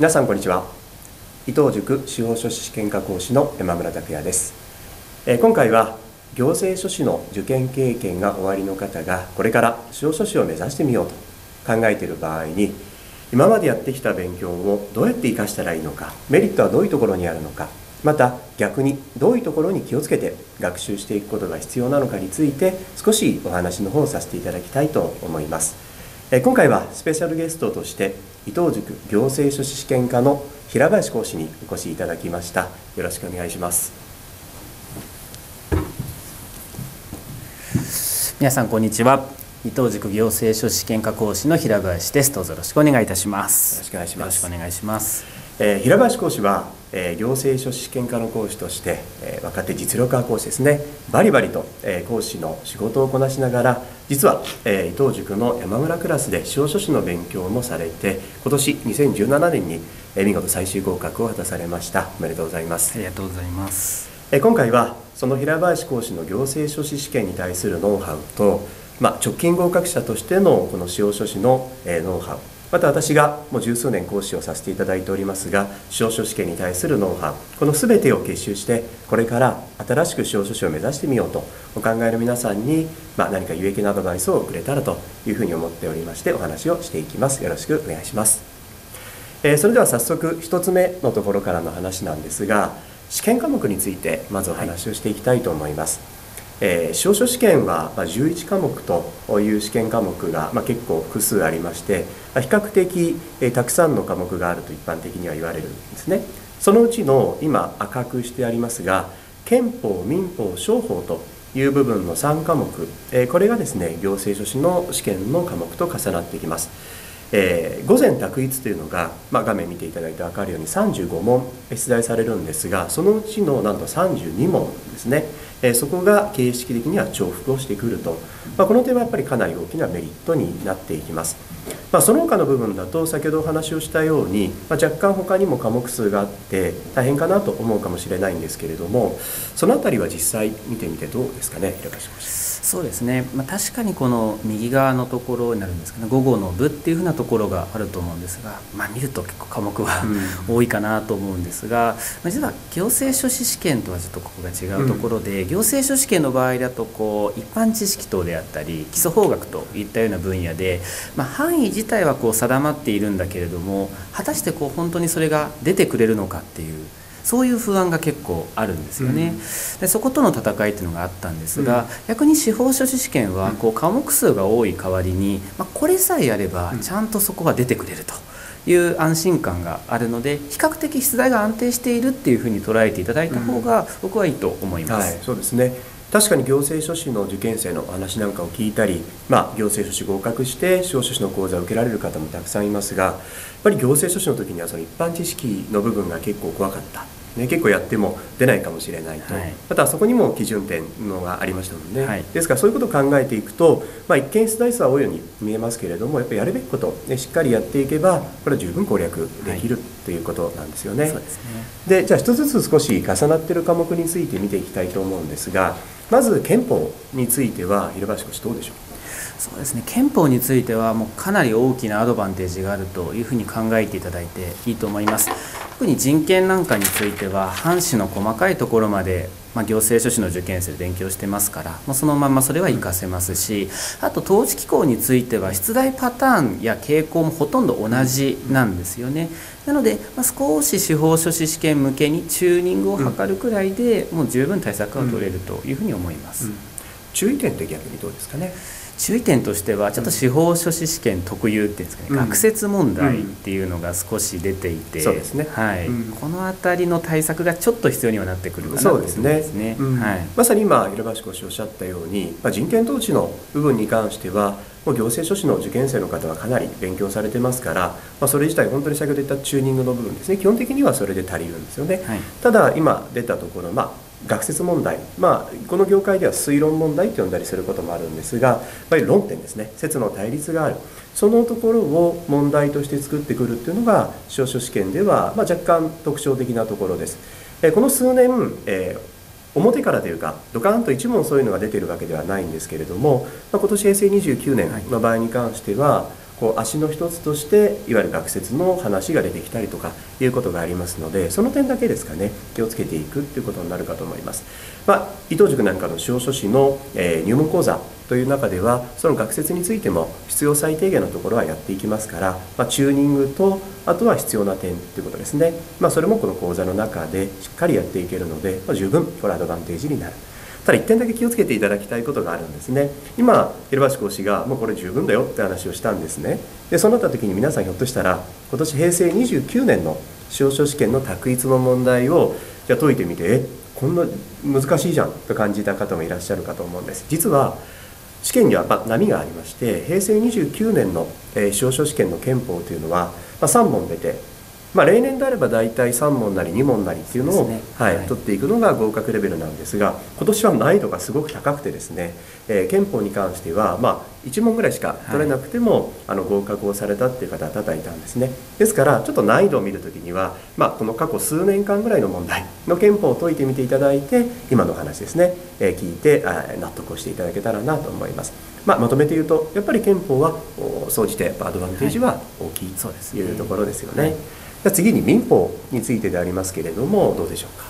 皆さんこんにちは。伊藤塾司法書士試験科講師の山村拓也です、え今回は行政書士の受験経験がおありの方がこれから司法書士を目指してみようと考えている場合に今までやってきた勉強をどうやって活かしたらいいのかメリットはどういうところにあるのかまた逆にどういうところに気をつけて学習していくことが必要なのかについて少しお話の方をさせていただきたいと思います。今回はスペシャルゲストとして伊藤塾行政書士試験科の平林講師にお越しいただきました。よろしくお願いします。皆さんこんにちは。伊藤塾行政書士試験科講師の平林です。どうぞよろしくお願いいたします。よろしくお願いしますえー平林講師は、えー行政書士試験科の講師として、えー若手実力派講師ですね。バリバリと、えー講師の仕事をこなしながら実は、えー伊藤塾の山村クラスで司法書士の勉強もされて今年2017年に、えー見事最終合格を果たされました。おめでとうございます。ありがとうございます。えー今回はその平林講師の行政書士試験に対するノウハウと、まあ、直近合格者としてのこの司法書士の、えーノウハウまた私がもう十数年講師をさせていただいております。が司法書試験に対するノウハウこの全てを結集してこれから新しく司法書士を目指してみようとお考えの皆さんに、まあ、何か有益なアドバイスをくれたらというふうに思っておりましてお話をしていきます。よろしくお願いします。えーそれでは早速1つ目のところからの話なんですが試験科目についてまずお話をしていきたいと思います、えー司法書試験はま11科目という試験科目がまあ結構複数ありまして比較的えたくさんの科目があると一般的には言われるんですね。そのうちの今赤くしてありますが憲法民法商法という部分の3科目えこれがですね行政書士の試験の科目と重なっていきます。えー午前択一というのが、まあ、画面見ていただいて分かるように35問出題されるんですがそのうちのなんと32問ですね、そこが形式的には重複をしてくると、まあ、この点はやっぱりかなり大きなメリットになっていきます、まあ、その他の部分だと先ほどお話をしたように、まあ、若干他にも科目数があって大変かなと思うかもしれないんですけれどもその辺りは実際見てみてどうですかね平林講師そうですね、まあ、確かにこの右側のところになるんですけど午後の部っていうふうなところがあると思うんですが、まあ、見ると結構科目は、多いかなと思うんですが、まあ、実は行政書士試験とはちょっとここが違うところで、行政書士試験の場合だとこう一般知識等であったり基礎法学といったような分野で、まあ、範囲自体はこう定まっているんだけれども果たしてこう本当にそれが出てくれるのかっていう。そういう不安が結構あるんですよね、でそことの戦いっていうのがあったんですが、逆に司法書士試験はこう科目数が多い代わりに、まあ、これさえやればちゃんとそこは出てくれるという安心感があるので比較的出題が安定しているっていうふうに捉えていただいた方が僕はいいと思います。はい、そうですね確かに行政書士の受験生の話なんかを聞いたり、まあ、行政書士合格して司法書士の講座を受けられる方もたくさんいますがやっぱり行政書士の時にはその一般知識の部分が結構怖かった、ね、結構やっても出ないかもしれないと、はい。またそこにも基準点のがありましたもんね、はい。ですからそういうことを考えていくと、まあ、一見出題数は多いように見えますけれどもやっぱりやるべきこと、ね、しっかりやっていけばこれは十分攻略できる、ということなんですよね。ですね。でじゃあ一つずつ少し重なっている科目について見ていきたいと思うんですがまず憲法については平林講師どうでしょそうですね。憲法についてはもうかなり大きなアドバンテージがあるというふうに考えていただいていいと思います。特に人権なんかについては藩士の細かいところまで、まあ、行政書士の受験生で勉強してますからもうそのままそれは活かせますしあと統治機構については出題パターンや傾向もほとんど同じなんですよね。なので、まあ、少し司法書士試験向けにチューニングを図るくらいで、もう十分対策は取れるというふうに思います、う、注意点って逆にどうですかね？注意点としてはちょっと司法書士試験特有っていうんですかね、うん。学説問題っていうのが少し出ていて、そうですね。はい。うん。この辺りの対策がちょっと必要にはなってくるかなというところですね。うん。はいまさに今平林講師おっしゃったように、まあ、人権統治の部分に関してはもう行政書士の受験生の方はかなり勉強されてますから、まあ、それ自体本当に先ほど言ったチューニングの部分ですね。基本的にはそれで足りるんですよね、はい。ただ今出たところ、まあ、学説問題、まあ、この業界では推論問題と呼んだりすることもあるんですがやっぱり論点ですね。説の対立がある。そのところを問題として作ってくるっていうのが司法書試験では、まあ、若干特徴的なところです。えーこの数年、えー表からというかドカーンと一問そういうのが出てるわけではないんですけれども、まあ、今年平成29年の場合に関しては、こう足の一つとしていわゆる学説の話が出てきたりとかいうことがありますのでその点だけですかね気をつけていくっていうことになるかと思います。まあ、伊藤塾なんかの司法書士の、え、入門講座という中ではその学説についても必要最低限のところはやっていきますから、まあ、チューニングとあとは必要な点ということですね、まあ、それもこの講座の中でしっかりやっていけるので、まあ、十分これアドバンテージになる。ただ1点だけ気をつけていただきたいことがあるんですね。今平橋講師がもうこれ十分だよって話をしたんですね。でそうなった時に皆さんひょっとしたら今年平成29年の司法書試験の択一の問題をじゃあ解いてみてえこんな難しいじゃんと感じた方もいらっしゃるかと思うんです。実は試験には波がありまして平成29年の司法書試験の憲法というのは3問出てまあ、例年であれば大体3問なり2問なりっていうのを、ね、はい、はい、取っていくのが合格レベルなんですが今年は難易度がすごく高くてですね、えー、憲法に関しては、まあ、1問ぐらいしか取れなくても、はい、あの合格をされたっていう方は多々いたんですね。ですからちょっと難易度を見るときには、まあ、この過去数年間ぐらいの問題の憲法を解いてみていただいて今の話ですね、えー、聞いて納得をしていただけたらなと思います。まあ、まとめて言うとやっぱり憲法は総じてアドバンテージは大きいというところですよね。じゃ次に民法についてでありますけれどもどうでしょうか？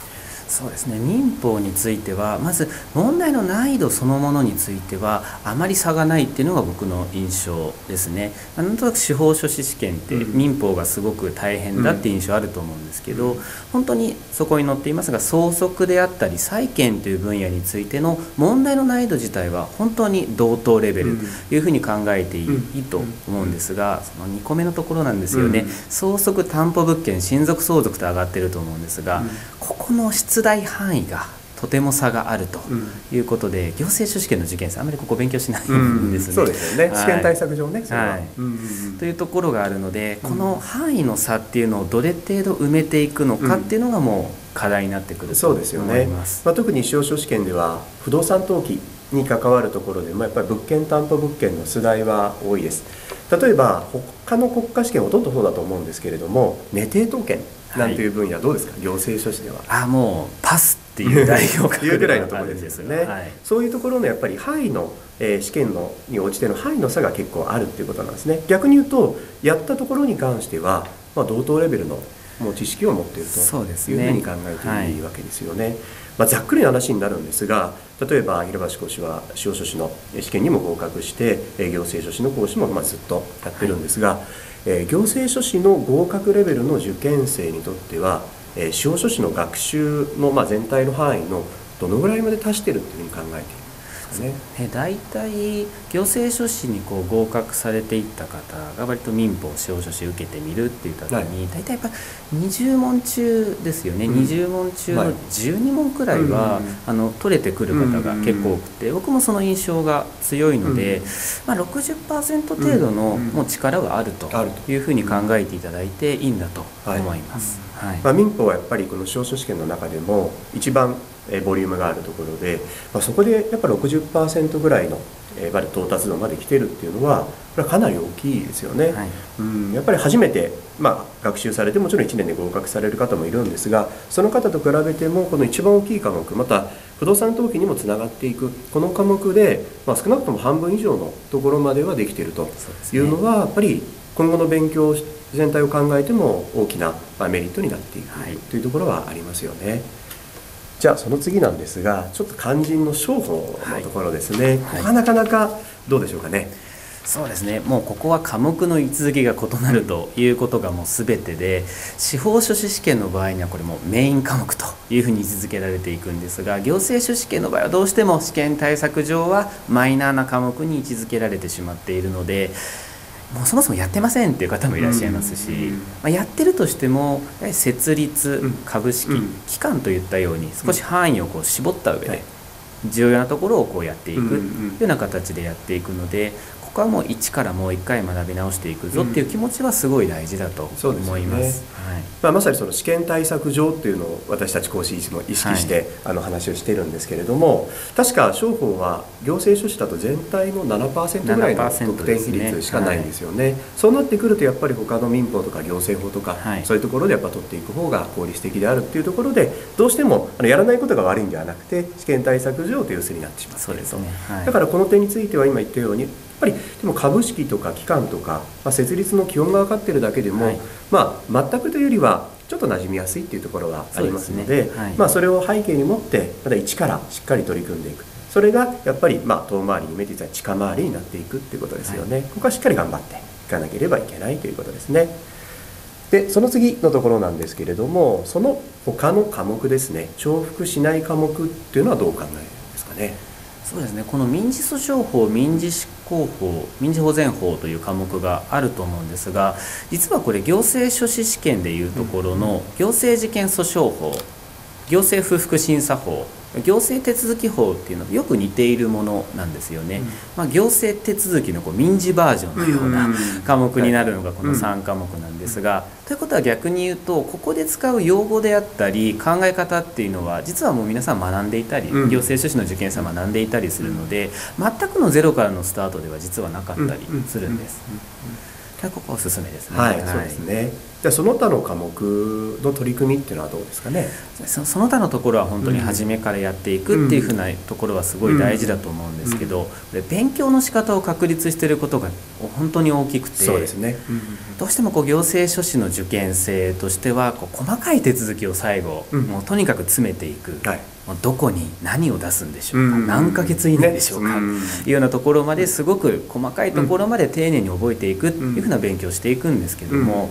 そうですね。民法についてはまず問題の難易度そのものについてはあまり差がないっていうのが僕の印象ですね。なんとなく司法書士試験って民法がすごく大変だって印象あると思うんですけど、本当にそこに載っていますが相続であったり債権という分野についての問題の難易度自体は本当に同等レベルというふうに考えていいと思うんですがその2個目のところなんですよね。相続担保物件親族相続と上がってると思うんですがここの質出題範囲がとても差があるということで、うん、行政書試験の受験生あまりここ勉強しないんですね。そうですよね、はい、試験対策上ねは。い、というところがあるのでこの範囲の差っていうのをどれ程度埋めていくのかっていうのがもう課題になってくると思います。そうですよね。まあ、特に司法書試験では不動産登記に関わるところでもやっぱり物件担保物件の出題は多いです。例えば他の国家試験ほとんどそうだと思うんですけれども寝定当権なんていう分野どうですか、行政書士では。あもうパスっていう代表格 いうぐらいのところですよね、はい、そういうところのやっぱり範囲の、えー、試験のに応じての範囲の差が結構あるっていうことなんですね。逆に言うとやったところに関しては、まあ、同等レベルのもう知識を持っているというふうに考えていいわけですよね。まあ、ざっくりな話になるんですが例えば平橋講師は司法書士の試験にも合格して行政書士の講師もまずっとやってるんですが、はいえ行政書士の合格レベルの受験生にとっては、え司法書士の学習の、ま全体の範囲のどのぐらいまで達してるっていうふうに考えているですね。大体行政書士にこう合格されていった方が割と民法司法書士受けてみるっていう時に、大体やっぱ20問中ですよね、うん、20問中の12問くらいは、あの取れてくる方が結構多くて、僕もその印象が強いので、まあ、60%程度のもう力はあるというふうに考えていただいていいんだと思います。はい。まあ、民法はやっぱりこの司法書試験の中でも一番ボリュームがあるところで、まあ、そこでやっぱり60%ぐらいの到達度まで来てるっていうのはこれはかなり大きいですよね、はい、うんやっぱり初めて、まあ、学習されてもちろん1年で合格される方もいるんですがその方と比べてもこの一番大きい科目また不動産登記にもつながっていくこの科目で、まあ、少なくとも半分以上のところまではできているというのは、やっぱり今後の勉強全体を考えても大きなメリットになっていくというところはありますよね。じゃあその次なんですがちょっと肝心の商法のところですね、はい、なかなかどうでしょうかね。そうですね。もうここは科目の位置づけが異なるということがもう全てで司法書士試験の場合にはこれもメイン科目というふうに位置づけられていくんですが行政書士試験の場合はどうしても試験対策上はマイナーな科目に位置づけられてしまっているのでもうそもそもやってませんっていう方もいらっしゃいますし、まあ、やってるとしても設立株式、機関といったように少し範囲をこう絞った上で重要なところをこうやっていくというような形でやっていくのでここはもう一からもう一回学び直していくぞっていう気持ちはすごい大事だと思います。うん、はい。まあ、まさにその試験対策上っていうのを私たち講師いつも意識して、はい、あの話をしてるんですけれども確か商法は行政書士だと全体の7%ぐらいの得点比率しかないんですよね、ねはい、そうなってくるとやっぱり他の民法とか行政法とか、はい、そういうところでやっぱ取っていく方が効率的であるっていうところでどうしてもあのやらないことが悪いんではなくて試験対策上という数になってしまうそうですね、だからこの点については今言ったようにぱりでも株式とか機関とか、まあ、設立の基本が分かってるだけでも、はい、まあ、全くというよりはちょっと馴染みやすいっていうところがありますので、ね。はい、まあ、それを背景に持ってまた一からしっかり取り組んでいく。それがやっぱり、まあ、遠回りに目で近回りになっていくっていうことですよね、はい、ここはしっかり頑張っていかなければいけないということですね。でその次のところなんですけれどもその他の科目ですね。重複しない科目っていうのはどう考えですかね？そうですね。この民事訴訟法民事執行法民事保全法という科目があると思うんですが実はこれ行政書士試験でいうところの行政事件訴訟法行政不服審査法行政手続法っていうのはよく似ているものなんですよね、うん、まあ、行政手続きのこう民事バージョンのような科目になるのがこの3科目なんですが、ということは逆に言うとここで使う用語であったり考え方っていうのは実はもう皆さん学んでいたり、行政書士の受験者学んでいたりするので全くのゼロからのスタートでは実はなかったりするんです。ここおすすめですね。はい、そうですね。じゃその他の科目の取り組みっていうのはどうですかね？その他のところは本当に初めからやっていくっていうふうなところはすごい大事だと思うんですけど、うん。うん、勉強の仕方を確立していることが本当に大きくてそうですね、どうしてもこう行政書士の受験生としてはこう細かい手続きを最後、もうとにかく詰めていく。はい。どこに何を出すんでしょうか、うん、何ヶ月以内でしょうか、ね、いうようなところまですごく細かいところまで丁寧に覚えていくっていうふうな勉強をしていくんですけども、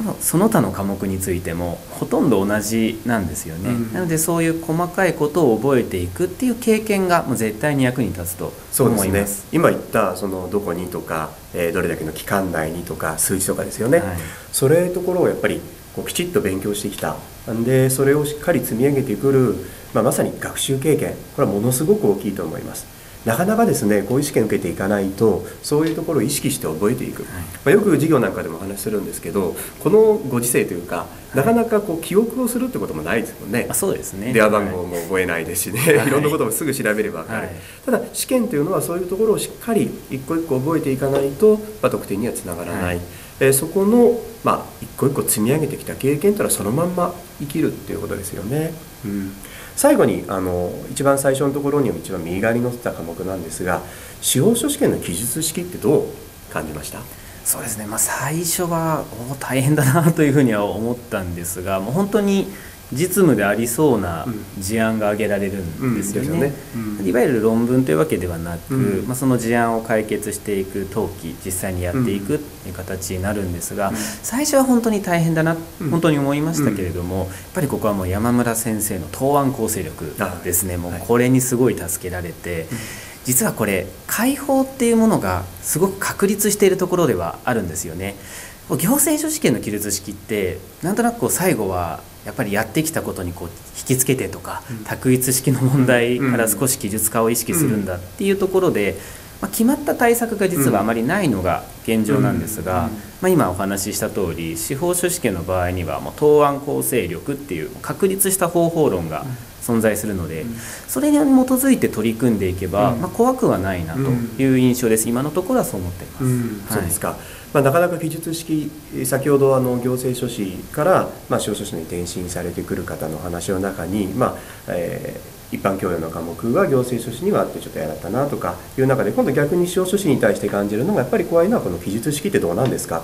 うんその他の科目についてもほとんど同じなんですよね、うん、なのでそういう細かいことを覚えていくっていう経験がもう絶対に役に立つと思います、ね、今言ったそのどこにとか、えー、どれだけの期間内にとか数字とかですよね、はい、それところをやっぱりこうきちっと勉強してきた。でそれをしっかり積み上げてくる、まあ、まさに学習経験。これはものすごく大きいと思いますなかなかですねこういう試験受けていかないとそういうところを意識して覚えていく、はい、まあ、よく授業なんかでもお話しするんですけどこのご時世というかなかなかこう記憶をするってこともないですもんね、あそうですね。電話番号も覚えないですしね、はい、い。ろんなこともすぐ調べれば分かる、はい、ただ試験というのはそういうところをしっかり一個一個覚えていかないと、まあ、得点にはつながらない、えー、そこの、まあ、一個一個積み上げてきた経験というのはそのまんま生きるっていうことですよね。うん最後にあの一番最初のところにも一番右側に載せた科目なんですが司法書試験の記述式ってどう感じました？そうですね、まあ、最初は大変だなというふうには思ったんですがもう本当に実務でありそうな事案が挙げられるんですよね。いわゆる論文というわけではなく、うん、まあ、その事案を解決していく登記実際にやっていくという形になるんですが、うん、最初は本当に大変だな、本当に思いましたけれども、やっぱりここはもう山村先生の答案構成力ですね。もうこれにすごい助けられて。実はこれ解放っていうものがすごく確立しているところではあるんですよね。行政書士権の記述式ってなんとなくこう最後はやっぱりやってきたことにこう引きつけてとか、うん、択一式の問題から少し記述化を意識するんだっていうところで、まあ、決まった対策が実はあまりないのが現状なんですが、まあ、今お話しした通り司法書士権の場合にはもう答案構成力っていう確立した方法論が存在するので、それに基づいて取り組んでいけば、まあ、怖くはないなという印象です、今のところはそう思っています。はい、そうですか。まあ、なかなか記述式先ほどあの行政書士から、まあ、司法書士に転身されてくる方の話の中に、まあえー、一般教養の科目は行政書士にはあってちょっと嫌だったなとかいう中で今度逆に司法書士に対して感じるのがやっぱり怖いのはこの記述式ってどうなんですか？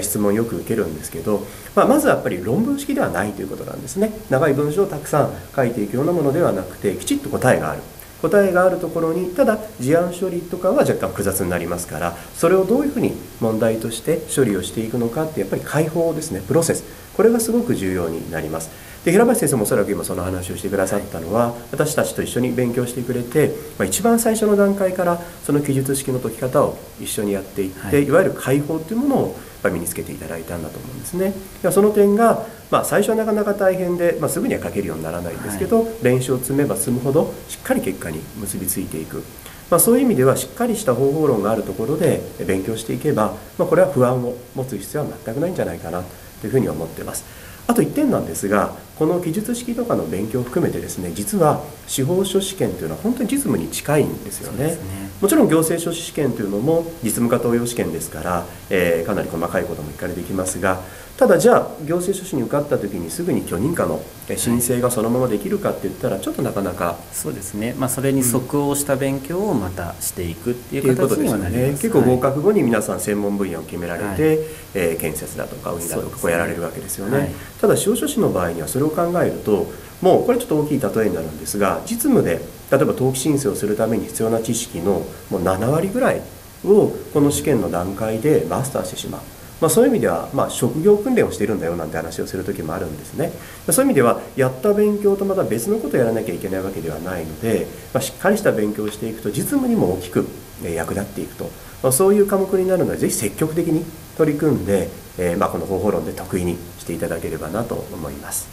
質問よく受けるんですけど、まあ、まずやっぱり論文式ではないということなんですね。長い文章をたくさん書いていくようなものではなくてきちっと答えがある答えがあるところにただ事案処理とかは若干複雑になりますからそれをどういうふうに問題として処理をしていくのかってやっぱり解放ですね。プロセス。これがすごく重要になります。で平林先生もおそらく今その話をしてくださったのは、私たちと一緒に勉強してくれて、まあ、一番最初の段階からその記述式の解き方を一緒にやっていって、はい、いわゆる解放というものを身につけていただいたんだと思うんですね。その点が、まあ、最初はなかなか大変で、まあ、すぐには書けるようにならないんですけど、はい、練習を積めば積むほどしっかり結果に結びついていく。まあ、そういう意味ではしっかりした方法論があるところで勉強していけば、まあ、これは不安を持つ必要は全くないんじゃないかなというふうに思ってます。あと1点なんですがこの記述式とかの勉強を含めてですね実は司法書試験というのは本当に実務に近いんですよね、ね、もちろん行政書士試験というのも実務家登用試験ですから、えー、かなり細かいことも聞かれてきますがただじゃあ行政書士に受かった時にすぐに許認可の申請がそのままできるかって言ったらちょっとなかなかそうですね、まあ、それに即応した勉強をまたしていくっていう形にはなります、ね、結構合格後に皆さん専門分野を決められて、はい、えー、建設だとか運輸だとかこうやられるわけですよね、はい、ただ司法書士の場合にはそれを考えるともうこれちょっと大きい例えになるんですが実務で例えば登記申請をするために必要な知識のもう7割ぐらいをこの試験の段階でマスターしてしまうまあ、そういう意味では、まあ、職業訓練をしているんだよなんて話をする時もあるんですね。そういう意味ではやった勉強とまた別のことをやらなきゃいけないわけではないので、ま、しっかりした勉強をしていくと実務にも大きく役立っていくと、ま、そういう科目になるのでぜひ積極的に取り組んで、え、まあこの方法論で得意にしていただければなと思います。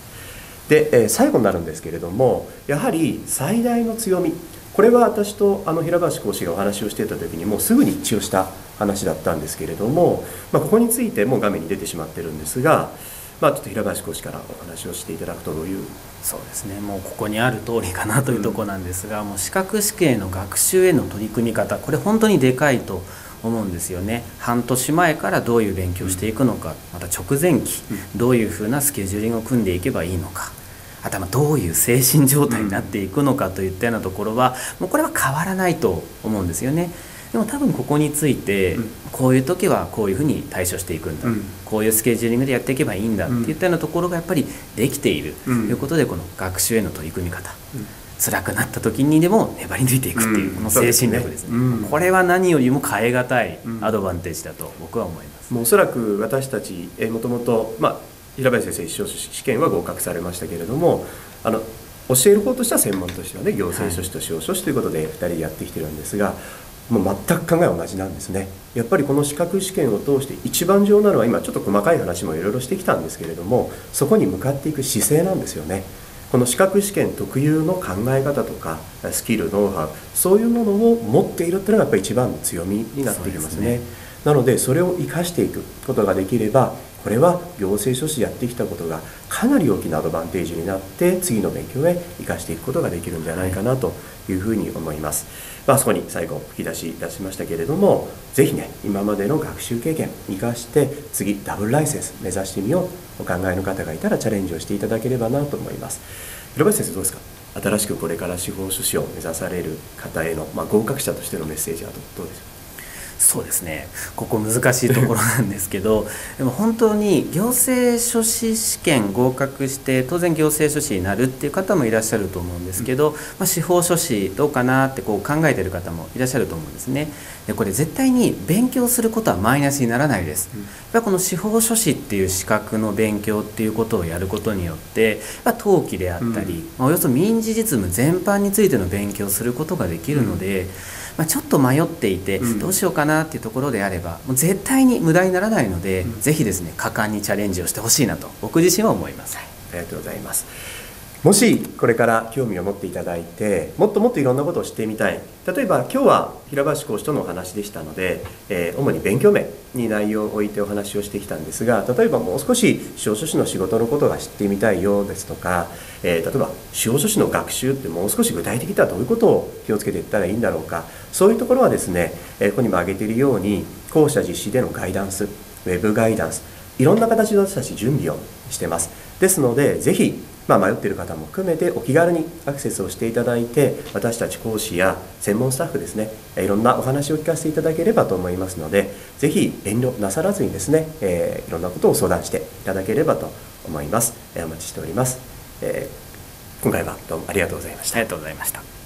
で、え、最後になるんですけれどもやはり最大の強み。これは私とあの平橋講師がお話をしていた時にもうすぐに一致をした話だったんですけれども、まあ、ここについても画面に出てしまってるんですが、まあ、ちょっと平林講師からお話をしていただくとどういう。そうですね。もうここにある通りかなというとこなんですが、うん、もう資格試験の学習への取り組み方これ本当にでかいと思うんですよね。半年前からどういう勉強をしていくのかまた直前期どういうふうなスケジューリングを組んでいけばいいのかあとはどういう精神状態になっていくのかといったようなところはもうこれは変わらないと思うんですよね。でも多分ここについて、こういう時はこういうふうに対処していくんだ、うん、こういうスケジューリングでやっていけばいいんだっていったようなところがやっぱりできている。ということでこの学習への取り組み方、うん、辛くなった時にでも粘り抜いていくっていうこの精神力ですね。うんすね、これは何よりも変え難いアドバンテージだと僕は思います。もうおそらく私たちもともと、まあ、平林先生試験は合格されましたけれどもあの教える方としては専門としてはね行政書士と司法書士ということで2人でやってきてるんですが、もう全く考えは同じなんですね。やっぱりこの資格試験を通して一番重要なのは今ちょっと細かい話もいろいろしてきたんですけれどもそこに向かっていく姿勢なんですよね。この資格試験特有の考え方とかスキルノウハウそういうものを持っているっていうのがやっぱり一番の強みになってきますね、ね、なのでそれを生かしていくことができればこれは行政書士やってきたことがかなり大きなアドバンテージになって次の勉強へ生かしていくことができるんじゃないかなというふうに思います。まあ、そこに最後吹き出し出しましたけれども是非ね今までの学習経験生かして次ダブルライセンス目指してみようお考えの方がいたらチャレンジをしていただければなと思います。広林先生どうですか？新しくこれから司法書士を目指される方への、まあ、合格者としてのメッセージはどうでしょうそうですね。ここ難しいところなんですけど でも本当に行政書士試験合格して当然行政書士になるっていう方もいらっしゃると思うんですけど、まあ、司法書士どうかなってこう考えてる方もいらっしゃると思うんですね。でこれ絶対に勉強することはマイナスにならないです、やっぱこの司法書士っていう資格の勉強っていうことをやることによって登記であったり、うん、およそ民事実務全般についての勉強をすることができるので、うん。まあ、ちょっと迷っていて、どうしようかなっていうところであればもう絶対に無駄にならないので、うん、ぜひですね果敢にチャレンジをしてほしいなと僕自身は思います、はい、ありがとうございますもしこれから興味を持っていただいてもっともっといろんなことを知ってみたい。例えば今日は平橋講師とのお話でしたので、えー、主に勉強面に内容を置いてお話をしてきたんですが例えばもう少し司法書士の仕事のことが知ってみたいようですとか、えー、例えば司法書士の学習ってもう少し具体的にはどういうことを気をつけていったらいいんだろうか。そういうところはですね、えー、ここにも挙げているように校舎実施でのガイダンスウェブガイダンスいろんな形で私たち準備をしてます。ですのでぜひまあ、迷っている方も含めてお気軽にアクセスをしていただいて私たち講師や専門スタッフですねいろんなお話を聞かせていただければと思いますのでぜひ遠慮なさらずにですね、えー、いろんなことを相談していただければと思います、えー、お待ちしております、えー、今回はどうもありがとうございました。ありがとうございました。